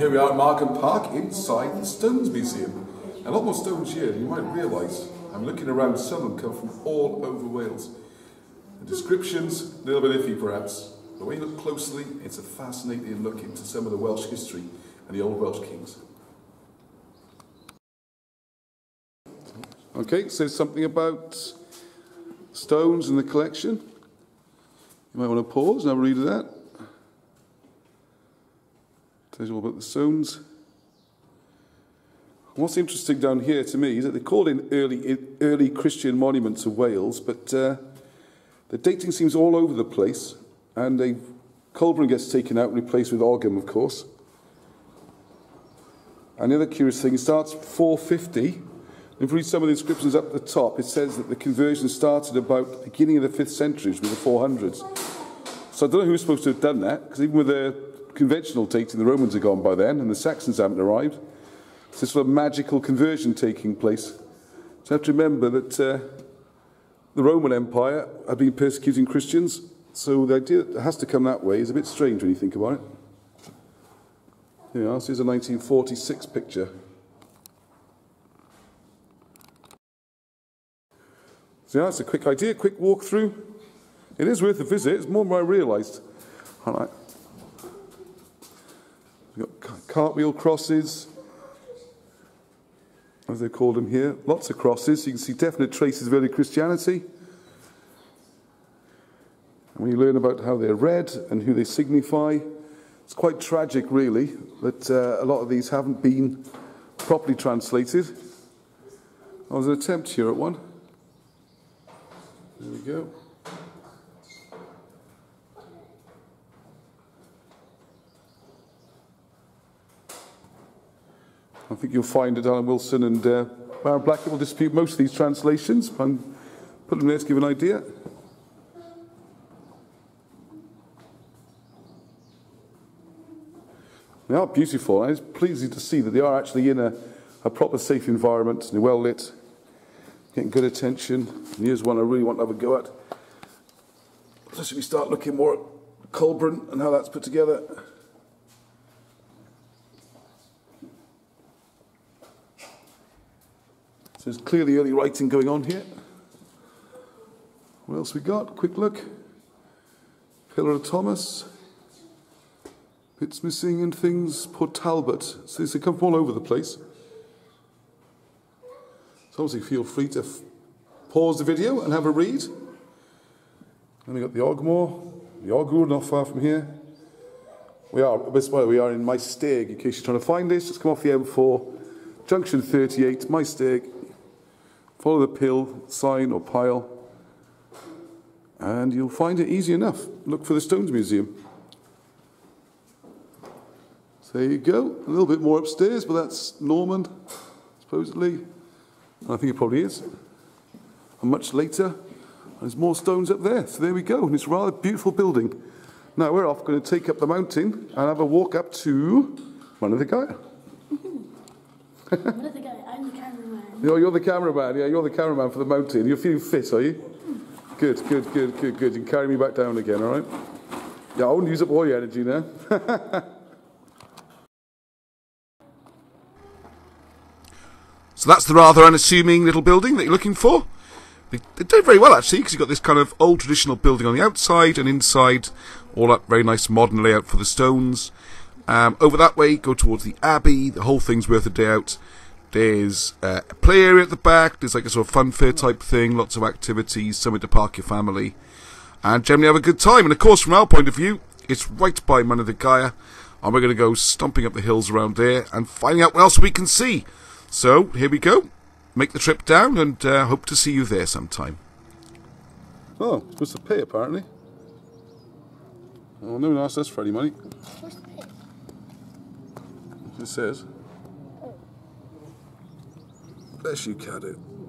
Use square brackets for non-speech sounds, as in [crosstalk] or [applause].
Here we are at Margam Park inside the Stones Museum. A lot more stones here than you might realise. I'm looking around, some of them come from all over Wales. The description's a little bit iffy perhaps, but when you look closely, it's a fascinating look into some of the Welsh history and the old Welsh kings. Okay, says something about stones in the collection. You might want to pause and have a read of that. Tells all about the stones. What's interesting down here to me is that they call in early, early Christian monuments of Wales, but uh, the dating seems all over the place, and they, Coelbren gets taken out and replaced with Ogham, of course. And the other curious thing, it starts 450. If you read some of the inscriptions up the top, it says that the conversion started about the beginning of the 5th century, which was the 400s. So I don't know who's supposed to have done that, because even with the conventional dating, the Romans are gone by then, and the Saxons haven't arrived. It's this sort of magical conversion taking place. So you have to remember that uh, the Roman Empire had been persecuting Christians, so the idea that it has to come that way is a bit strange when you think about it. Yeah, this is a 1946 picture. So yeah, that's a quick idea, quick walkthrough. It is worth a visit, it's more than I realised. All right. We've got cartwheel crosses, as they called them here. Lots of crosses. You can see definite traces of early Christianity. And when you learn about how they're read and who they signify, it's quite tragic, really, that uh, a lot of these haven't been properly translated. There was an attempt here at one. There we go. Think you'll find that Alan Wilson and uh, Baram Blackett will dispute most of these translations. I'm put them there to give an idea. They are beautiful, and it's pleasing to see that they are actually in a, a proper safe environment, and they're well lit, getting good attention. And here's one I really want to have a go at. So should we start looking more at Coelbren and how that's put together? So there's clearly early writing going on here. What else we got? Quick look. Pillar of Thomas. Bits missing and things. Port Talbot. So they come from all over the place. So obviously feel free to pause the video and have a read. And we got the Ogmore, the Ogwr, not far from here. We are, by the way, we are in Maesteg, in case you're trying to find this. Just come off the M4, junction 38, Maesteg. Follow the pill, sign or pile, and you'll find it easy enough. Look for the Stones Museum. So there you go. A little bit more upstairs, but that's Norman, supposedly. I think it probably is. And much later, there's more stones up there. So there we go. And it's a rather beautiful building. Now we're off, going to take up the mountain and have a walk up to one of [laughs] You're, you're the cameraman, yeah, you're the cameraman for the mountain. You're feeling fit, are you? Good, good, good, good, good. You can carry me back down again, all right? Yeah, I won't use up all your energy now. [laughs] so that's the rather unassuming little building that you're looking for. They, they do very well actually, because you've got this kind of old traditional building on the outside and inside, all that very nice modern layout for the stones. Um, over that way, go towards the Abbey. The whole thing's worth a day out. There's uh, a play area at the back. There's like a sort of fun fair type thing. Lots of activities, somewhere to park your family, and generally have a good time. And of course, from our point of view, it's right by Mynydd y Gaer, and we're going to go stomping up the hills around there and finding out what else we can see. So here we go. Make the trip down, and uh, hope to see you there sometime. Oh, supposed to pay apparently. Oh, no one asked us for any money. Where's the pig? It says. Bless you, Caddo.